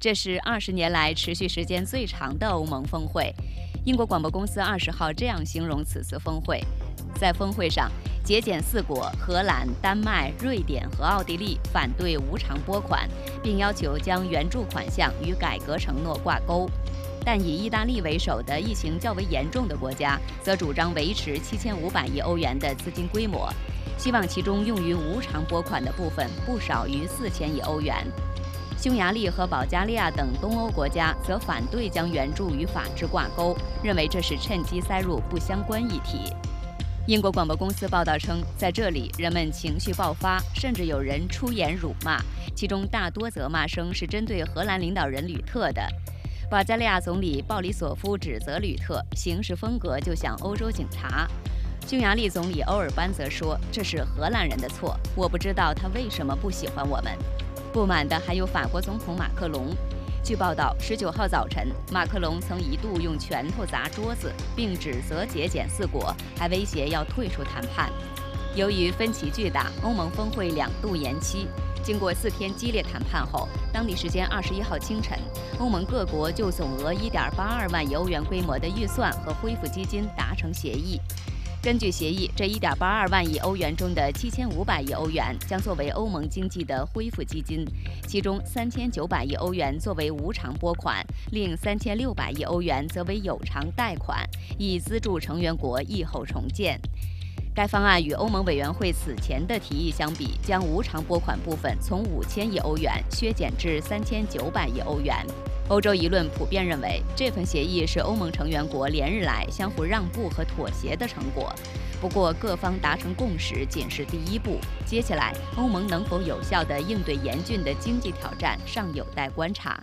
这是二十年来持续时间最长的欧盟峰会。英国广播公司二十号这样形容此次峰会：在峰会上，节俭四国荷兰、丹麦、瑞典和奥地利反对无偿拨款，并要求将援助款项与改革承诺挂钩。但以意大利为首的疫情较为严重的国家，则主张维持七千五百亿欧元的资金规模，希望其中用于无偿拨款的部分不少于四千亿欧元。匈牙利和保加利亚等东欧国家则反对将援助与法治挂钩，认为这是趁机塞入不相关议题。英国广播公司报道称，在这里人们情绪爆发，甚至有人出言辱骂，其中大多责骂声是针对荷兰领导人吕特的。保加利亚总理鲍里索夫指责吕特行事风格就像欧洲警察。匈牙利总理欧尔班则说：“这是荷兰人的错，我不知道他为什么不喜欢我们。”不满的还有法国总统马克龙。据报道，十九号早晨，马克龙曾一度用拳头砸桌子，并指责节俭四国，还威胁要退出谈判。由于分歧巨大，欧盟峰会两度延期。经过四天激烈谈判后，当地时间二十一号清晨，欧盟各国就总额一点八二万亿欧元规模的预算和恢复基金达成协议。根据协议，这一点八二万亿欧元中的七千五百亿欧元将作为欧盟经济的恢复基金，其中三千九百亿欧元作为无偿拨款，另三千六百亿欧元则为有偿贷款，以资助成员国疫后重建。该方案与欧盟委员会此前的提议相比，将无偿拨款部分从五千亿欧元削减至三千九百亿欧元。欧洲舆论普遍认为，这份协议是欧盟成员国连日来相互让步和妥协的成果。不过，各方达成共识仅是第一步，接下来欧盟能否有效地应对严峻的经济挑战，尚有待观察。